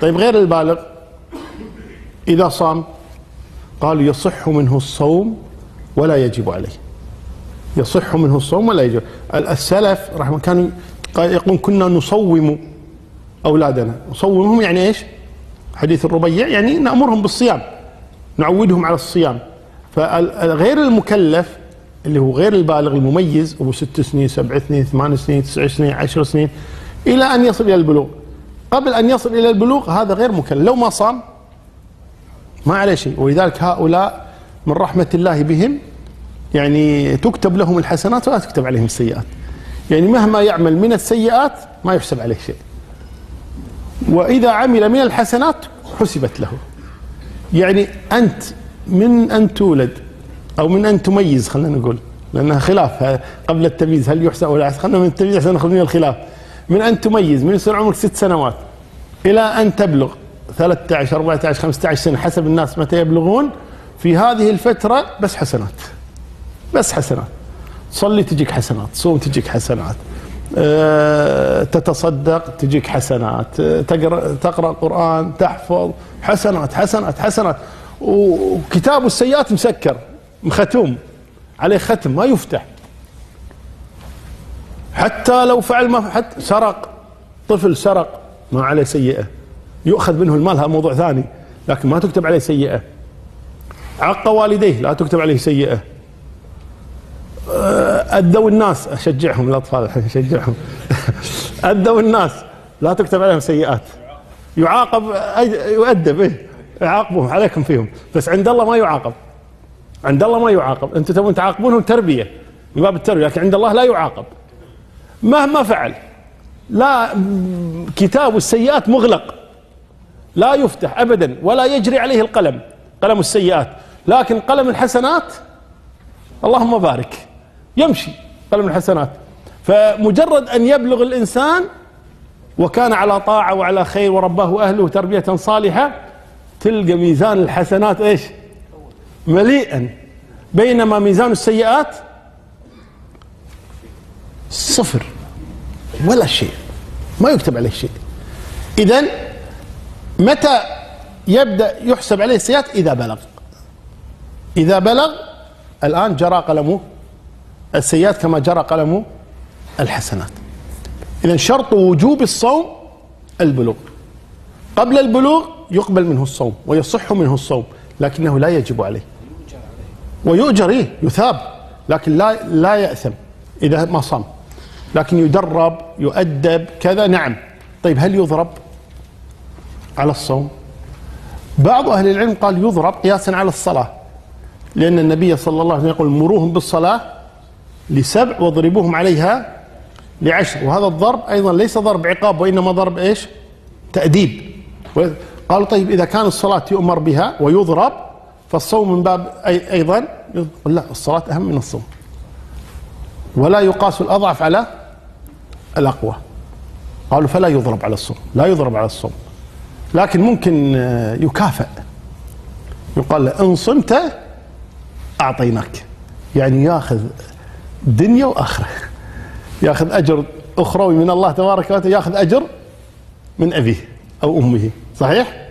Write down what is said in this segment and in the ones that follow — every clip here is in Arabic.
طيب غير البالغ إذا صام قالوا يصح منه الصوم ولا يجب عليه. يصح منه الصوم ولا يجب. السلف رحمه كانوا يقولون كنا نصوم أولادنا. نصومهم يعني إيش؟ حديث الربيع يعني نأمرهم بالصيام نعودهم على الصيام. فغير المكلف اللي هو غير البالغ المميز أبو ست سنين سبع سنين ثمان سنين تسع سنين عشر سنين إلى أن يصل إلى البلوغ. قبل أن يصل إلى البلوغ هذا غير مكلف. لو ما صام ما عليه شيء. ولذلك هؤلاء من رحمة الله بهم يعني تكتب لهم الحسنات ولا تكتب عليهم السيئات. يعني مهما يعمل من السيئات ما يحسب عليه شيء. وإذا عمل من الحسنات حسبت له. يعني أنت من أن تولد أو من أن تميز خلينا نقول. لأنها خلاف. قبل التمييز هل يحسب ولا خلينا من التمييز عشان ناخذ من الخلاف. من أن تميز من يصير عمرك ست سنوات. إلى أن تبلغ 13 14 15 سنة حسب الناس متى يبلغون في هذه الفترة بس حسنات. بس حسنات. تصلي تجيك حسنات تصوم تجيك حسنات أه تتصدق تجيك حسنات تقرأ تقرأ قرآن تحفظ حسنات حسنات حسنات. وكتاب السيئات مسكر مختوم عليه ختم ما يفتح. حتى لو فعل ما حتى سرق طفل سرق. ما عليه سيئة. يؤخذ منه المال هذا موضوع ثاني لكن ما تكتب عليه سيئة. عق والديه لا تكتب عليه سيئة. أدوا الناس أشجعهم الأطفال أشجعهم. أدوا الناس لا تكتب عليهم سيئات. يعاقب يؤدب إيه يعاقبهم عليكم فيهم. بس عند الله ما يعاقب. عند الله ما يعاقب. أنتم تبون تعاقبونهم تربية من باب التربية لكن عند الله لا يعاقب. مهما فعل لا كتاب السيئات مغلق. لا يفتح ابدا ولا يجري عليه القلم قلم السيئات. لكن قلم الحسنات اللهم بارك. يمشي قلم الحسنات. فمجرد أن يبلغ الإنسان وكان على طاعة وعلى خير ورباه اهله تربية صالحة تلقى ميزان الحسنات إيش؟ مليئا. بينما ميزان السيئات صفر. ولا شيء. ما يكتب عليه شيء. اذا متى يبدأ يحسب عليه السيئات إذا بلغ. إذا بلغ الآن جرى قلمه السيئات كما جرى قلمه الحسنات. اذا شرط وجوب الصوم البلوغ. قبل البلوغ يقبل منه الصوم ويصح منه الصوم لكنه لا يجب عليه. ويؤجر إيه يثاب لكن لا لا يأثم إذا ما صام. لكن يدرب يؤدب كذا. نعم. طيب هل يضرب على الصوم؟ بعض أهل العلم قال يضرب قياسا على الصلاة لأن النبي صلى الله عليه وسلم يقول مروهم بالصلاة لسبع واضربوهم عليها لعشر. وهذا الضرب أيضا ليس ضرب عقاب وإنما ضرب إيش؟ تأديب. قالوا طيب إذا كان الصلاة يؤمر بها ويضرب فالصوم من باب أي أيضا لا الصلاة أهم من الصوم. ولا يقاس الأضعف على الأقوى. قالوا فلا يضرب على الصوم لا يضرب على الصوم. لكن ممكن يكافئ. يقال له إن صمت أعطيناك. يعني ياخذ دنيا وآخرة. ياخذ أجر أخروي من الله تبارك وتعالى ياخذ أجر من أبيه أو أمه. صحيح؟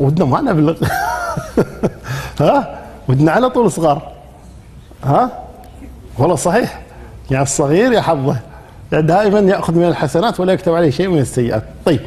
ودنا ما نبلغ. ها؟ ودنا على طول صغار. ها؟ والله صحيح. يعني الصغير يا حظه. دائما يأخذ من الحسنات ولا يكتب عليه شيء من السيئات. طيب.